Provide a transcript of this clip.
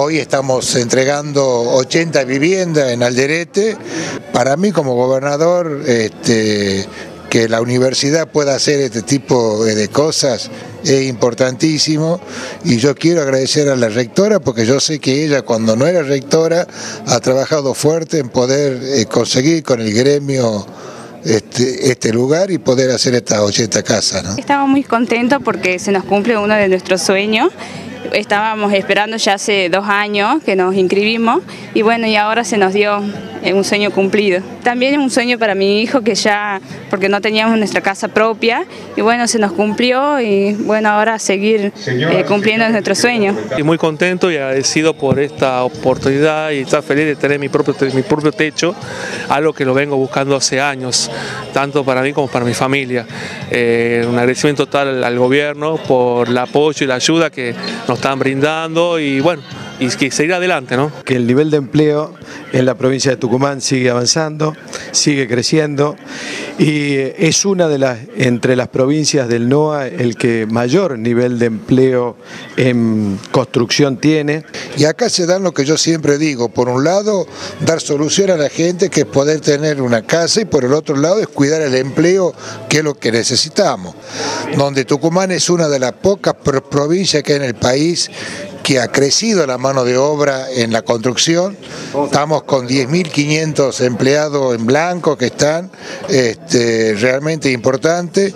Hoy estamos entregando 80 viviendas en Alderete. Para mí como gobernador, este, que la universidad pueda hacer este tipo de cosas es importantísimo y yo quiero agradecer a la rectora porque yo sé que ella cuando no era rectora ha trabajado fuerte en poder eh, conseguir con el gremio este, este, lugar y poder hacer estas 80 casas. Estamos muy contentos porque se nos cumple uno de nuestros sueños estábamos esperando ya hace dos años que nos inscribimos y bueno, y ahora se nos dio eh, un sueño cumplido. También es un sueño para mi hijo que ya, porque no teníamos nuestra casa propia y bueno, se nos cumplió y bueno, ahora seguir eh, cumpliendo nuestro sueño. Estoy muy contento y agradecido por esta oportunidad y estar feliz de tener mi propio, mi propio techo, algo que lo vengo buscando hace años, tanto para mí como para mi familia. Eh, un agradecimiento total al gobierno por el apoyo y la ayuda que nos están brindando y bueno, y que seguir adelante. ¿no? Que el nivel de empleo en la provincia de Tucumán sigue avanzando, sigue creciendo y es una de las, entre las provincias del NOA, el que mayor nivel de empleo en construcción tiene. Y acá se dan lo que yo siempre digo, por un lado dar solución a la gente que es poder tener una casa y por el otro lado es cuidar el empleo que es lo que necesitamos. Donde Tucumán es una de las pocas provincias que hay en el país que ha crecido la mano de obra en la construcción. Estamos con 10.500 empleados en blanco que están este, realmente importantes.